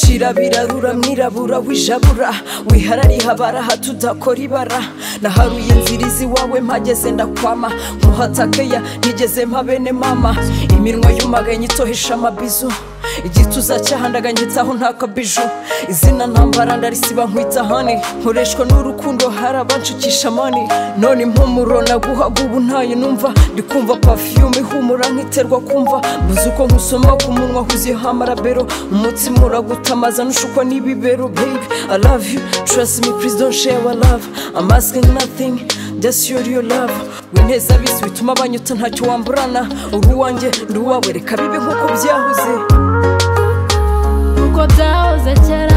cira birarura mwirabura wijabura wiharariha baraha tudakora ibara naharuye inzirizi iwawe mpageze ndakwama nkuhatakeya ntigeze mpa bene mama iminwa yumagaye nyitohesha amabizu igituza cyahandaga ngitaho nta kabiju izina ntambara ndarisiba nkwita hani nkoreshwa n'urukundo hari mani none impumuro naguhaga ubu ntayo numva ndikumva pafiyume ihumura nk'iterwa kumva mbuze uko nkusoma ku munwa huzuyeho amarabero umutima uraguta utamaza nushuko n'ibibero baby i love you trust me please don't share our love i'm asking nothing just your your love wineza bisi bituma abanyuta ntacyo wamburana uru uwanjye ndi uwawe reka bibe nk'uko byahoze nk'uko byahoze kera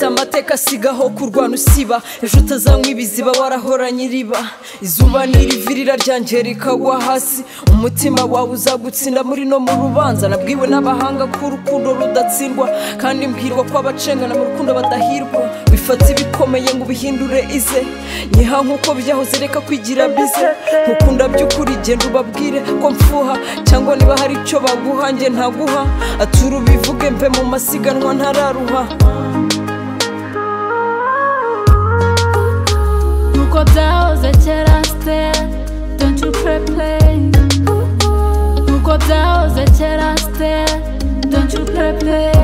wagize amateka asigaho kurwana usiba ejo utazanywa ibiziba warahoranye iriba izuba nirivirira riraryangiye rikagwa hasi umutima wawe uzagutsinda muri no mu rubanza nabwiwe n'abahanga ko urukundo rudatsindwa kandi mbwirwa ko abacengana mu rukundo badahirwa wifata ibikomeye ngo ubihindure ize nyiha nk'uko byahoze reka kwigira bize nkukunda by'ukuri genda ubabwire ko mfuha cyangwa niba hari icyo baguha njye ntaguha aturubivuge mve mu masiganwa ntararuha don't you play play